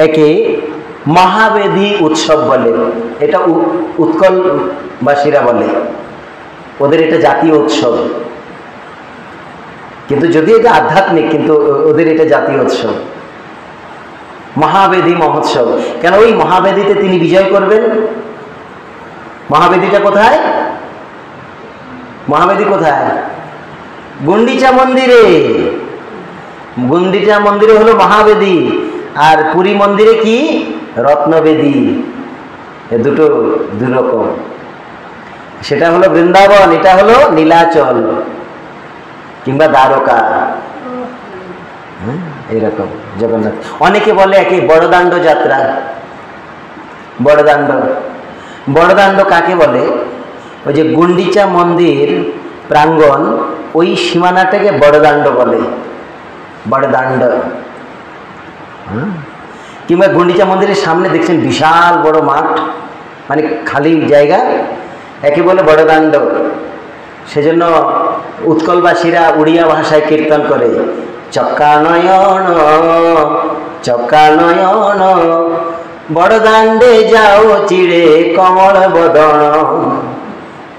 একে মহাবেদী উৎসব বলে। এটা উৎকলবাসীরা বলে। ওদের এটা জাতীয় উৎসব। কিন্তু যদি এটা আধ্যাত্মিক, কিন্তু ওদের এটা জাতীয় উৎসব। মহাবেদী মহোৎসব। কেন ওই মহাবেদীতে তিনি বিজয় করবেন? মহাবেদীটা কোথায়? মহাবেদী কোথায়? গুন্ডিচা মন্দিরে। গুন্ডিচা মন্দিরে হলো মহাবেদী। আর পুরী মন্দিরে কি? রত্নবেদী। দুটো দুরকম সেটা হলো বৃন্দাবন এটা হলো নীলাচল কিংবা দ্বারকা। হ্যাঁ, এইরকম জগন্নাথ। অনেকে বলে একে বড়দাণ্ড যাত্রা। বড়দাণ্ড। বড়দাণ্ড কাকে বলে? ওই যে গুন্ডিচা মন্দির প্রাঙ্গণ ওই সীমানাটাকে বড়দাণ্ড বলে। বড়দাণ্ড। কিংবা গুন্ডিচা মন্দিরের সামনে দেখছেন বিশাল বড় মাঠ মানে খালি জায়গা, একে বলে বড়দাণ্ড। সেজন্য উৎকলবাসীরা উড়িয়া ভাষায় কীর্তন করে চক্কানয়ন চক্কানয়ন বড়দাণ্ডে যাও চিড়ে কমল বদন।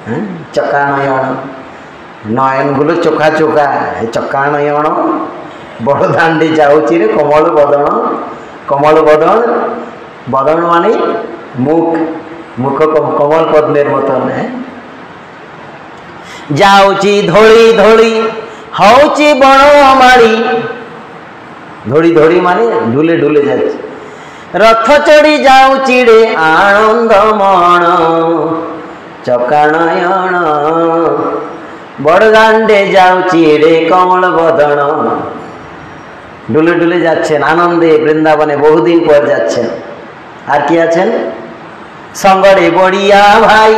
হ্যাঁ চক্কানয়ন নয়নগুলো চোখা চোখা এই চক্কানয়ন বড় ବଡ଼ ଦାଣ୍ଡି ଯାଉଛିରେ କମଳ ବଦନ কমল বদন বদন মানে মুখ মুখ কমল পদ্মের মতন হ্যাঁ? যাওছি ধড়ি ধড়ি হওছি বড় আমারি ধড়ি ধড়ি মানে ঢুলে ঢুলে যাচ্ছে। রথ চড়ি যাওছি রে আনন্দ মন, চকানয়ন। বড় দাণ্ডে যাওছি রে কমল বদন ডুলে ডুলে যাচ্ছেন, আনন্দে বৃন্দাবনে বহুদিন পর যাচ্ছেন। আর কি আছেন? সঙ্গড়ে বড়িয়া ভাই,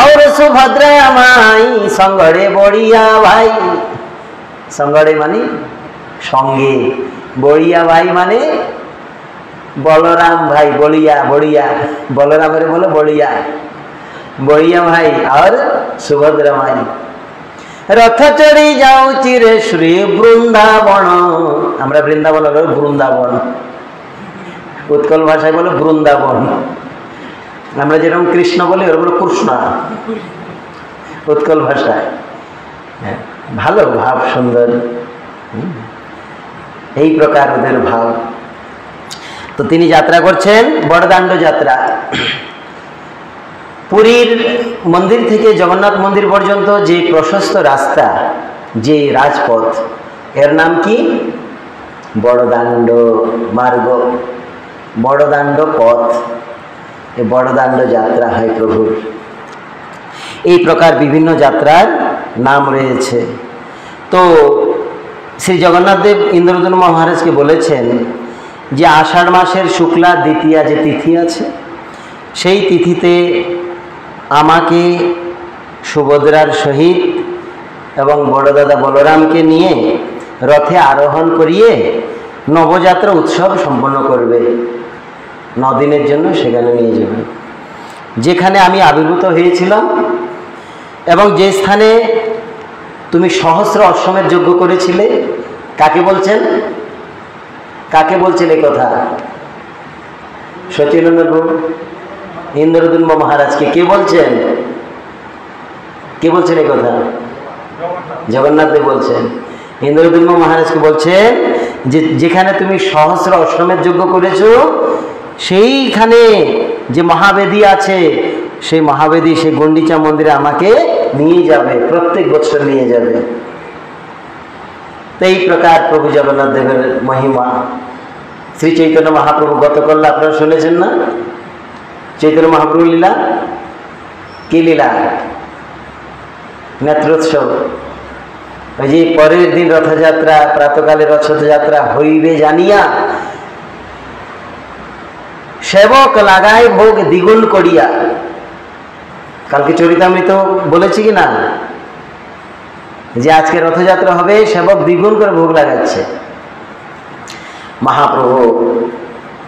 আর সুভদ্রা মাই সঙ্গড়ে বড়িয়া ভাই। সঙ্গড়ে মানে সঙ্গে, বড়িয়া ভাই মানে বলরাম ভাই বড়িয়া বড়িয়া। বলরামের বলে বড়িয়া বড়িয়া ভাই আর সুভদ্রা মাই রথ চড়ি যাଉଛି রে শ্রী বৃন্দাবন। আমরা বৃন্দাবন বৃন্দাবন। উৎকল ভাষায় বলে বৃন্দাবন। আমরা যেরকম কৃষ্ণ বলি ওরা বলে কৃষ্ণ। উৎকল ভাষায়। হ্যাঁ, ভালো ভাব সুন্দর। এই প্রকার ওদের ভাব। তো তিনি যাত্রা করছেন বড়দাণ্ড যাত্রা। পুরীর মন্দির থেকে জগন্নাথ মন্দির পর্যন্ত যে প্রশস্ত রাস্তা, যে রাজপথ, এর নাম কি? বড়দাণ্ড মার্গ। বড়দাণ্ড পথ। এ বড়দাণ্ড যাত্রা হয় প্রভুর। এই প্রকার বিভিন্ন যাত্রার নাম রয়েছে। তো শ্রী জগন্নাথদেব ইন্দ্রদুন মহারাজকে বলেছেন যে আষাঢ় মাসের শুক্লা দ্বিতীয়া যে তিথি আছে, সেই তিথিতে আমাকে সুভদ্রার সহিত এবং বড়দাদা বলরামকে নিয়ে রথে আরোহণ করিয়ে নবযাত্রা উৎসব সম্পন্ন করবে। নদিনের জন্য সেখানে নিয়ে যাবে। যেখানে আমি আবির্ভূত হয়েছিলাম এবং যে স্থানে তুমি সহস্র অশ্বমের যোগ্য করেছিলে, কাকে বলছেন? কাকে বলছেন এই কথা? সচিনেন্দ্র ইন্দ্রদুম্ব মহারাজকে কে বলছেন? কে বলছেন এই কথা? জগন্নাথ দেব বলছেন। ইন্দ্রদুম্ব মহারাজকে বলছেন যে যেখানে তুমি সহস্র অশ্বমের যোগ্য করেছ, সেইখানে যে মহাবেদী আছে, সেই মহাবেদী, সেই গন্ডিচা মন্দিরে আমাকে নিয়ে যাবে, প্রত্যেক বছর নিয়ে যাবে। তো এই প্রকার প্রভু জগন্নাথ দেবের মহিমা। শ্রী চৈতন্য মহাপ্রভু গতকাল আপনারা শুনেছেন না? চৈতন্য মহাপ্রভু লীলা? কি লীলা? নেত্রোৎসব। ওই যে পরের দিন রথযাত্রা প্রাতকালে রথযাত্রা হইবে জানিয়া সেবক লাগায় ভোগ দ্বিগুণ করিয়া। কালকে চরিতামৃত বলেছি কি না? যে আজকে রথযাত্রা হবে, সেবক দ্বিগুণ করে ভোগ লাগাচ্ছে। মহাপ্রভু,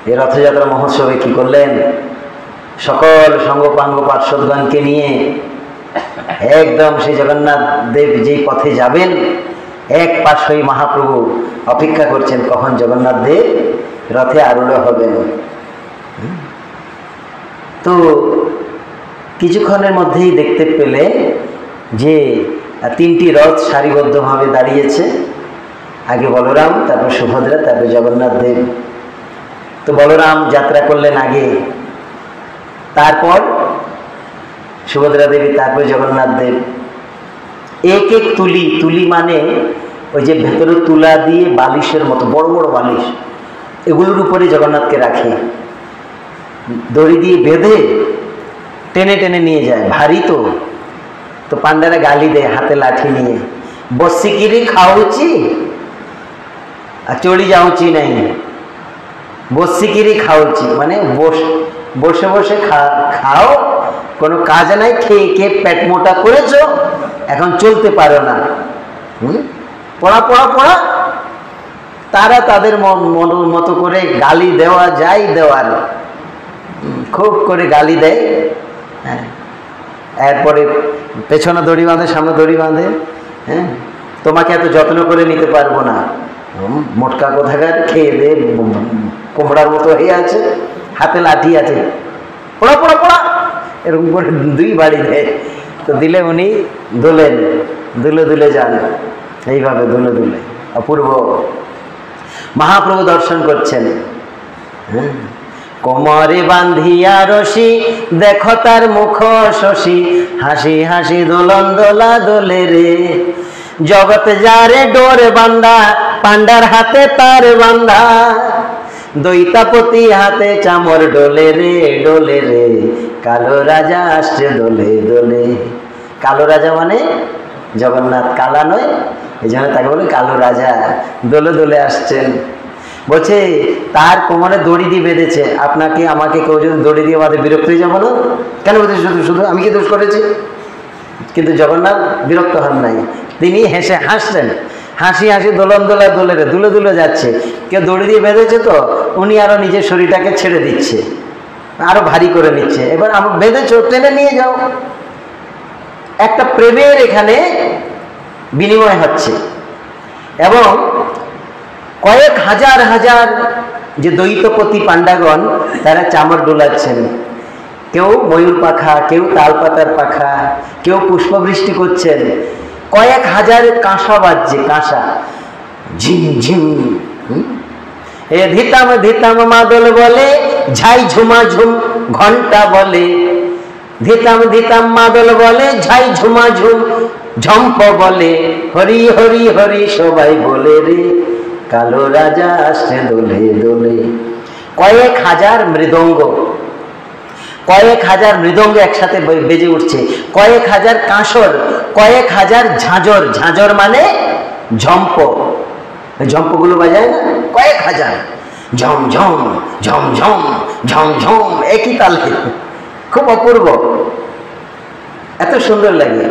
এই রথযাত্রা মহোৎসবে কি করলেন? সকল সঙ্গপাঙ্গ পার্শ্বদগণকে নিয়ে একদম সেই জগন্নাথ দেব যেই পথে যাবেন, এক পার্শ্বই মহাপ্রভু অপেক্ষা করছেন, কখন জগন্নাথ দেব রথে আরোহণ হবেন। তো কিছুক্ষণের মধ্যেই দেখতে পেলে যে তিনটি রথ সারিবদ্ধভাবে দাঁড়িয়েছে। আগে বলরাম, তারপর সুভদ্রা, তারপর জগন্নাথ দেব। তো বলরাম যাত্রা করলেন আগে। তারপর সুভদ্রা দেবী, তারপর জগন্নাথ দেব। এক এক তুলি তুলি মানে ওই যে ভেতরে তুলা দিয়ে বালিশের মতো, বড় বড় বালিশ। এগুলোর উপরে জগন্নাথকে রাখে। দড়ি দিয়ে বেঁধে টেনে টেনে নিয়ে যায়। ভারী তো। তো পান্ডারা গালি দেয় হাতে লাঠি নিয়ে। বসিকিরি খাওয়াচ্ছি? আর চড়ি যাওছি নাই। বসিকিরি খাওয়াচ্ছি। মানে বস বসে বসে খাও। কোনো কাজ নাই, খেয়ে খেয়ে পেট মোটা করেছ, এখন চলতে পারো না। পড়া পড়া পড়া। তারা তাদের মন- মতো করে গালি দেওয়া যায় দেওয়ার খুব করে গালি দেয়। হ্যাঁ। এরপরে পেছনে দড়ি বাঁধে, সামনে দড়ি বাঁধে। হ্যাঁ? তোমাকে এত যত্ন করে নিতে পারব না। মোটকা কোথাকার, খেয়ে দে কোমড়ার মতো হয়ে আছে। হাতে লাঠি আছে। পড়া পড়া পড়া। এরকম করে দুই বাড়ি দেয়। তো দিলে উনি দোলেন, দুলে দুলে যান। এইভাবে দুলে দুলে। অপূর্ব। মহাপ্রভু দর্শন করছেন। হ্যাঁ। কোমরে বান্ধিয়া রশি, দেখো তার মুখ শশী। হাসি হাসি, দোলন, দোলা, দোলে রে। জগৎ যারে ডোরে বান্ধা পান্ডার হাতে তার বান্ধা দৈতাপতি হাতে চামর ডোলে রে ডোলে রে। কালো রাজা আসছে দোলে দোলে কালো রাজা মানে জগন্নাথ, কালা নয়। এই জন্য তাকে বলে কালো রাজা। দোলে দোলে আসছেন। বলছে, তার কোমরে দড়ি দিয়ে বেঁধেছে। আপনাকে, আমাকে কেউ যদি দড়ি দিয়ে বাঁধে, বিরক্ত হয়ে যাব না কেন বলছে শুধু শুধু আমি কি দোষ করেছি? কিন্তু জগন্নাথ বিরক্ত হন নাই। তিনি হেসে হাসছেন হাসি হাসি দোলন দোলা দোলে দুলে দুলে যাচ্ছে। কেউ দড়ি দিয়ে বেঁধেছে তো, উনি আরও নিজের শরীরটাকে ছেড়ে দিচ্ছে। আরও ভারী করে নিচ্ছে। এবার আমার বেঁধেছ, টেনে নিয়ে যাও। একটা প্রেমের এখানে বিনিময় হচ্ছে। এবং কয়েক হাজার হাজার যে দ্বৈতপতি পাণ্ডাগণ, তারা চামর ডোলাচ্ছেন। কেউ ময়ূর পাখা, কেউ তালপাতার পাখা, কেউ পুষ্পবৃষ্টি করছেন। কয়েক হাজার কাঁসা বাজছে, কাঁসা। ঝিম ঝিম? এ ধিতাম ধিতাম মাদল বলে, ঝাই, ঝুমা, ঝুম, ঘণ্টা বলে। ধিতাম ধিতাম মাদল বলে, ঝাই, ঝুমা, ঝুম, ঝম্প বলে। হরি হরি হরি সবাই বলে রে, কালো রাজা আসছে দোলে দোলে। কয়েক হাজার মৃদঙ্গ কয়েক হাজার মৃদঙ্গ একসাথে বেজে উঠছে। কয়েক হাজার কাঁসর, কয়েক হাজার ঝাঁঝর। ঝাঁঝর মানে ঝম্প। ঝম্পগুলো বাজায় না? কয়েক হাজার। ঝম ঝম ঝম ঝম ঝম ঝম, একই তালে। খুব অপূর্ব। এত সুন্দর লাগে।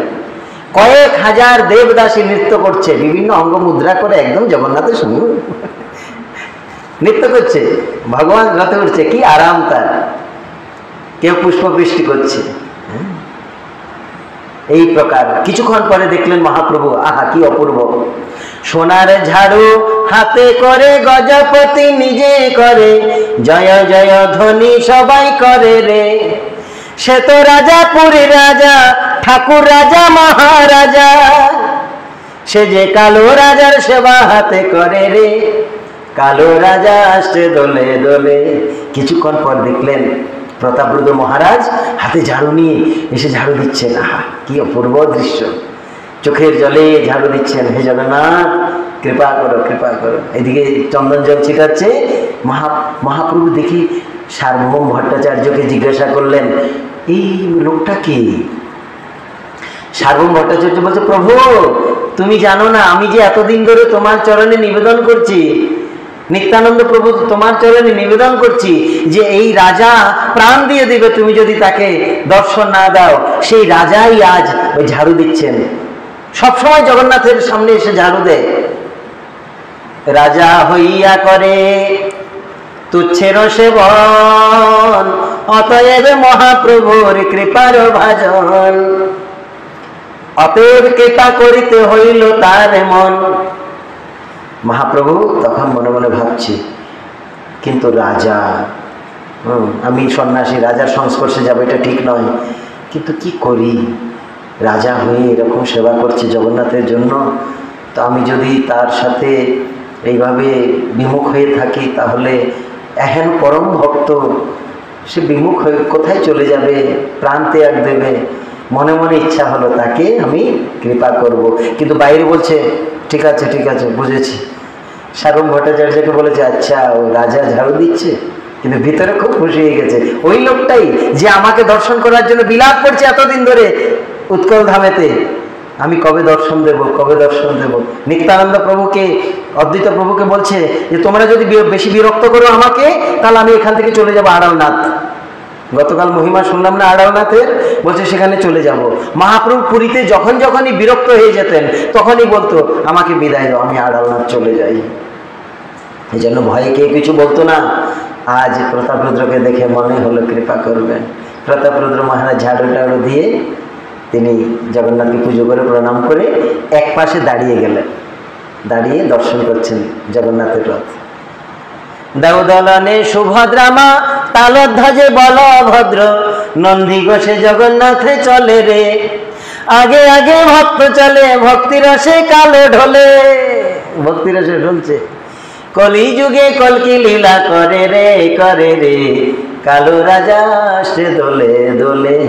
কয়েক হাজার দেবদাসী নৃত্য করছে। বিভিন্ন অঙ্গ মুদ্রা করে একদম জগন্নাথের সঙ্গে। নৃত্য করছে। ভগবান রথে উঠছে। কি আরাম তার। কেউ পুষ্প বৃষ্টি করছে? এই প্রকার। কিছুক্ষণ পরে দেখলেন মহাপ্রভু, আহা, কি অপূর্ব। সোনার ঝাড়ু হাতে করে গজপতি নিজে করে। জয় জয়, ধ্বনি সবাই করে রে। সে তো রাজা, পুরী রাজা, ঠাকুর রাজা, মহারাজা। সে যে কালো রাজার সেবা হাতে করে রে। কালো রাজা আসছে দোলে দোলে। কিছুক্ষণ পর দেখলেন প্রতাপরুদ্র মহারাজ হাতে ঝাড়ু নিয়ে এসে ঝাড়ু দিচ্ছেন। আহা, কি অপূর্ব দৃশ্য। চোখের জলে ঝাড়ু দিচ্ছেন। হে জগন্নাথ, কৃপা করো কৃপা করো। এদিকে চন্দন জল ছিটাচ্ছে। মহা, মহাপ্রভু দেখি সার্বভৌম ভট্টাচার্যকে জিজ্ঞাসা করলেন, এই লোকটা কে? সার্বভৌম ভট্টাচার্য বলছে, প্রভু, তুমি জানো না, আমি যে এতদিন ধরে তোমার চরণে নিবেদন করছি নিত্যানন্দ প্রভু, তোমার চরণে নিবেদন করছি যে এই রাজা প্রাণ দিয়ে দিবে, তুমি যদি তাকে দর্শন না দাও, সেই রাজাই আজ ওই ঝাড়ু দিচ্ছেন। সবসময় জগন্নাথের সামনে এসে ঝাড়ু দেয়। রাজা হইয়া করে তুচ্ছের সেবন, অতএব মহাপ্রভুর কৃপার ভাজন। অতএব কৃপা করিতে হইল তার মন। মহাপ্রভু, তখন মনে মনে ভাবছি, কিন্তু রাজা আমি সন্ন্যাসী, রাজার সংস্পর্শে যাব, এটা ঠিক নয়। কিন্তু কি করি? রাজা হয়ে এরকম সেবা করছে জগন্নাথের জন্য। তো আমি যদি তার সাথে এইভাবে বিমুখ হয়ে থাকি, তাহলে এহেন পরম ভক্ত, সে বিমুখ হয়ে কোথায় চলে যাবে? প্রাণ ত্যাগ দেবে। মনে মনে ইচ্ছা হলো তাকে আমি কৃপা করব। কিন্তু বাইরে বলছে, ঠিক আছে ঠিক আছে, বুঝেছি। সারম ভট্টাচার্যকে বলেছে আচ্ছা ও রাজা ঝাড়ু দিচ্ছে? কিন্তু ভিতরে খুব খুশি হয়ে গেছে। ওই লোকটাই যে আমাকে দর্শন করার জন্য বিলাপ করছে এতদিন ধরে উৎকল ধামেতে। আমি কবে দর্শন দেব, কবে দর্শন দেব? নিত্যানন্দ প্রভুকে, অদ্বৈত প্রভুকে বলছে যে, তোমরা যদি বেশি বিরক্ত করো আমাকে, তাহলে আমি এখান থেকে চলে যাব আড়ালনাথ। গতকাল মহিমা শুনলাম না আড়ালনাথের? বলছে, সেখানে চলে যাব। মহাপ্রভু পুরীতে যখন যখনই বিরক্ত হয়ে যেতেন, তখনই বলতো, আমাকে বিদায় দাও, আমি আড়ালনাথ চলে যাই। এই জন্য ভয়ে কে কিছু বলতো না। আজ প্রতাপরুদ্রকে দেখে মনে হলো কৃপা করবেন। প্রতাপরুদ্র মহারাজ ঝাড়ু টাড়ু দিয়ে তিনি জগন্নাথকে পুজো করে, প্রণাম করে এক পাশে দাঁড়িয়ে গেলেন। দাঁড়িয়ে দর্শন করছেন জগন্নাথের রথ। দেওদলনে সুভদ্রামা, তালধ্বজে বল ভদ্র নন্দী ঘোষে জগন্নাথে চলে রে। আগে আগে ভক্ত চলে, ভক্তিরসে কালো ঢোলে। ভক্তিরসে ঢলছে। কলি যুগে কলকি লীলা করে রে করে রে। কালো রাজা সে দোলে দোলে।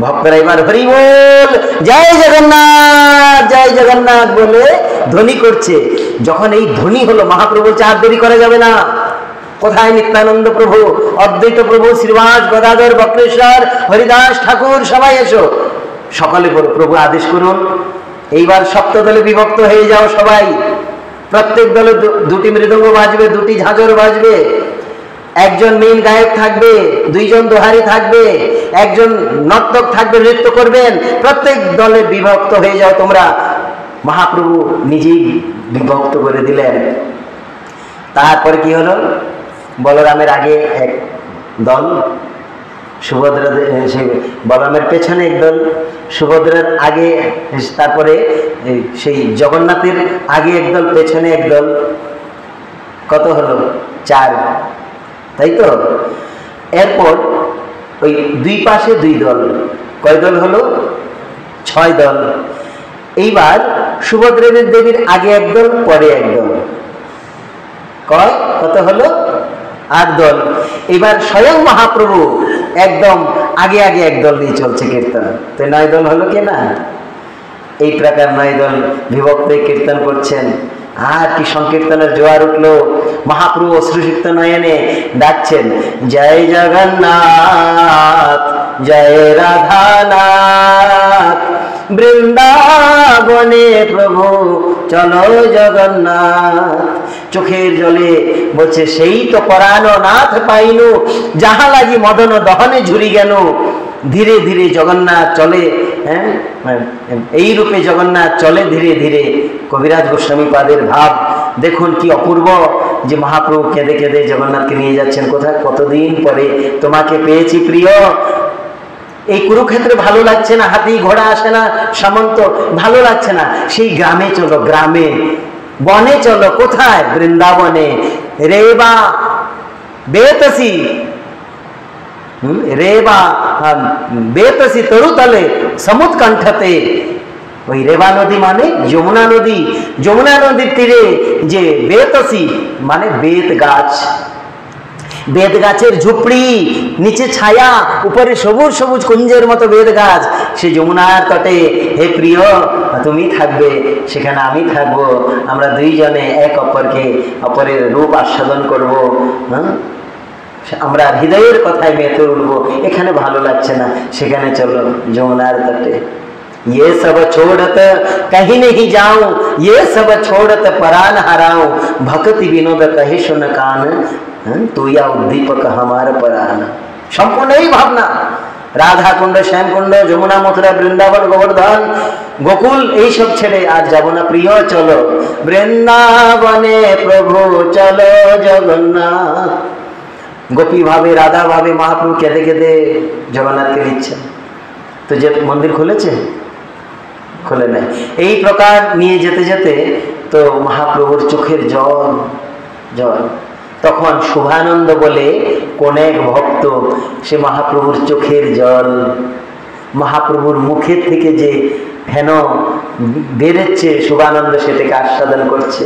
ভক্তরা এবার হরি বল। জয় জগন্নাথ জয় জগন্নাথ বলে ধ্বনি করছে। যখন এই ধ্বনি হলো, মহাপ্রভু আর দেরি করা যাবে না। কোথায় নিত্যানন্দ প্রভু? অদ্বৈত প্রভু, শ্রীবাস, গদাধর, বক্রেশ্বর, হরিদাস ঠাকুর, সবাই এসো। সকলে প্রভু আদেশ করুন। এইবার সপ্তদলে বিভক্ত হয়ে যাও সবাই। প্রত্যেক দলে দুটি মৃদঙ্গ বাজবে, দুটি ঝাঁঝর বাজবে। একজন মেইন গায়ক থাকবে, দুইজন দোহারি থাকবে, একজন নর্তক থাকবে, নৃত্য করবেন। প্রত্যেক দলে বিভক্ত হয়ে যাও তোমরা। মহাপ্রভু নিজেই বিভক্ত করে দিলেন। তারপরে কি হলো? বলরামের আগে এক দল, সুভদ্রা বলরামের পেছনে এক দল সুভদ্রার আগে তারপরে সেই জগন্নাথের আগে একদল, পেছনে একদল, কত হলো? চার। তাই তো? এরপর ওই দুই পাশে দুই দল। কয় দল হলো? ছয় দল। এইবার সুভদ্রা দেবীর আগে একদল, পরে একদল। কয়? কত হলো? আট দল। এবার স্বয়ং মহাপ্রভু একদম আগে আগে একদল নিয়ে চলছে কীর্তন। তো নয় দল হলো কি না? এই প্রকার নয় দল বিভক্ত কীর্তন করছেন। আর কি সংকীর্তনের জোয়ার উঠল, মহাপ্রভু অশ্রুসিক্ত নয়নে ডাকছেন, জয় জগন্নাথ, জয় রাধানাথ বৃন্দাবনে প্রভু, চলো জগন্নাথ। চোখের জলে বলছে, সেই তো পরাণ নাথ পাইনু যাহা লাগি মদন দহনে ঝুরি গেল। ধীরে ধীরে জগন্নাথ চলে হ্যাঁ। এই রূপে জগন্নাথ চলে ধীরে ধীরে। কবিরাজ গোস্বামী পাদের ভাব, দেখুন কি অপূর্ব যে মহাপ্রভু কেঁদে কেঁদে জগন্নাথকে নিয়ে যাচ্ছেন কোথায়? কতদিন পরে তোমাকে পেয়েছি প্রিয় এই কুরুক্ষেত্রে ভালো লাগছে না হাতি ঘোড়া আসে না সামন্ত ভালো লাগছে না। সেই গ্রামে চলো গ্রামে। বনে চলো কোথায়? বৃন্দাবনে। রেবা বেতসি। হুম, রেবা বেতসি তরুতলে সমুৎকণ্ঠতে। ওই রেবা নদী মানে যমুনা নদী। যমুনা নদীর তীরে যে বেতসি মানে বেত গাছ বেদ গাছের ঝুপড়ি নিচে ছায়া উপরে সবুজ সবুজ কুঞ্জের মতো বেদ গাছ সে যমুনার তটে হে প্রিয় তুমি থাকবে সেখানে আমি থাকব আমরা দুইজনে এক অপরকে অপরের রূপ আস্বাদন করব হ্যাঁ আমরা হৃদয়ের কথায় মেতে উঠবো এখানে ভালো লাগছে না সেখানে চলো যমুনার তটে ये सब छोड़त कहीं नहीं जाऊं ये सब छोड़त परान हराऊं भक्ति विनोद कहे सुन कान তুই আর উদ্দীপক আমার পরাণ। সম্পূর্ণ এই ভাবনা। রাধা কুণ্ড শ্যামকুণ্ড, যমুনা, মথুরা, বৃন্দাবন, গোবর্ধন, গোকুল, এইসব ছেড়ে আর যাব না। প্রিয়, চলো। বৃন্দাবনে প্রভু, চলো জগন্নাথ। গোপী ভাবে, রাধা ভাবে মহাপ্রভু কেঁদে কেঁদে জগন্নাথকে দিচ্ছেন। তো যে মন্দির খুলেছে? খুলে নেয় এই প্রকার নিয়ে যেতে যেতে তো মহাপ্রভুর চোখের জল জল। তখন শুভানন্দ বলে কোন এক ভক্ত, সে মহাপ্রভুর চোখের জল, মহাপ্রভুর মুখের থেকে যে ফেন বেরোচ্ছে, শুভানন্দ সেটাকে আস্বাদন করছে।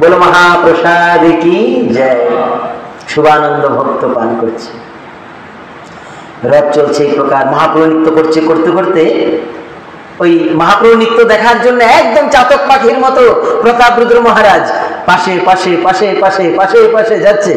বলো, মহাপ্রসাদ কি জয়? শুভানন্দ ভক্ত পান করছে। রথ চলছে এই প্রকার, মহাপ্রভু নৃত্য করছে, করতে করতে ওই মহাপ্রভু নৃত্য দেখার জন্য একদম চাতক পাখির মতো প্রতাপ রুদ্র মহারাজ, পাশে পাশে পাশে পাশে পাশে পাশে যাচ্ছে।